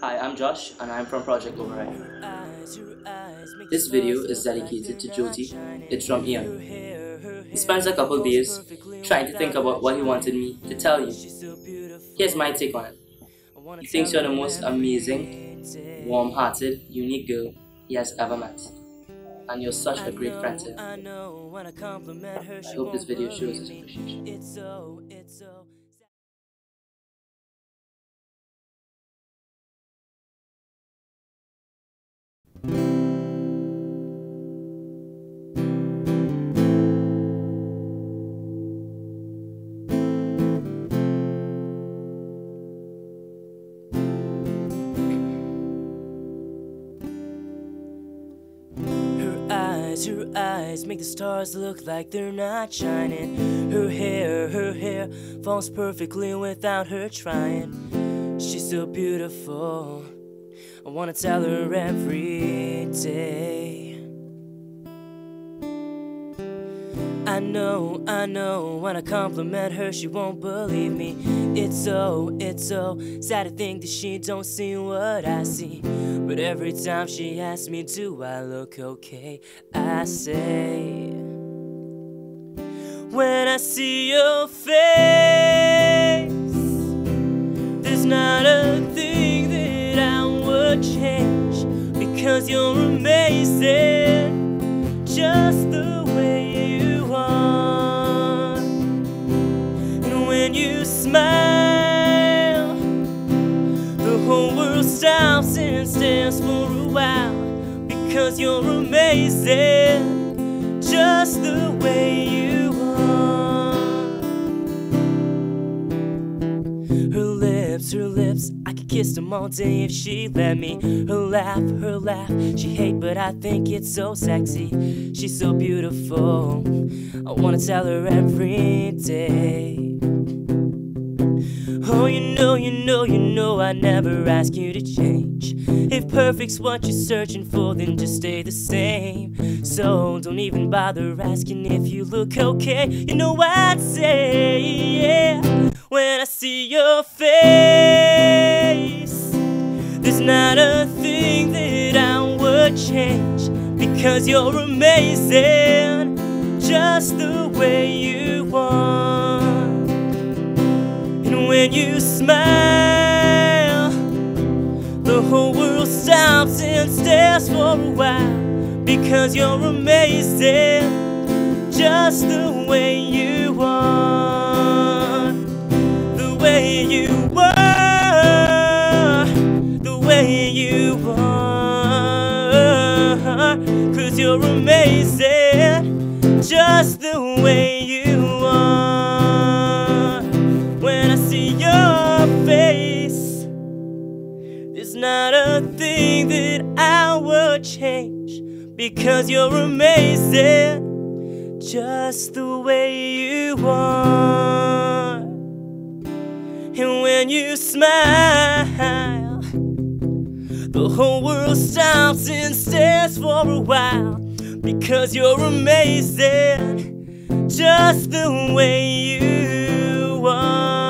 Hi, I'm Josh and I'm from Project Override. This video is dedicated to Jyoti. It's from Ian. He spends a couple days trying to think about what he wanted me to tell you. Here's my take on it. He thinks you're the most amazing, warm-hearted, unique girl he has ever met. And you're such a great friend to him. I hope this video shows his appreciation. Her eyes make the stars look like they're not shining. Her hair, her hair falls perfectly without her trying. She's so beautiful. I wanna tell her every day. I know, I know, when I compliment her, she won't believe me. It's so, it's so sad to think that she don't see what I see. But every time she asks me, do I look okay? I say, when I see your face, there's not a thing that I would change because you're amazing, just the way you are. And when you smile, the whole world stops and for a while because you're amazing, just the way you are. Her lips, her lips, I could kiss them all day if she let me. Her laugh, her laugh, she hate, but I think it's so sexy. She's so beautiful, I wanna tell her every day. Oh, you know, you know, you know, I never ask you to change. If perfect's what you're searching for, then just stay the same. So don't even bother asking if you look okay. You know I'd say, yeah, when I see your face, there's not a thing that I would change because you're amazing, just the way you are. When you smile, the whole world stops and stares for a while because you're amazing, just the way you are. The way you are, the way you are. Cause you're amazing, just the way you are. Change because you're amazing, just the way you are. And when you smile, the whole world stops and stares for a while because you're amazing, just the way you are.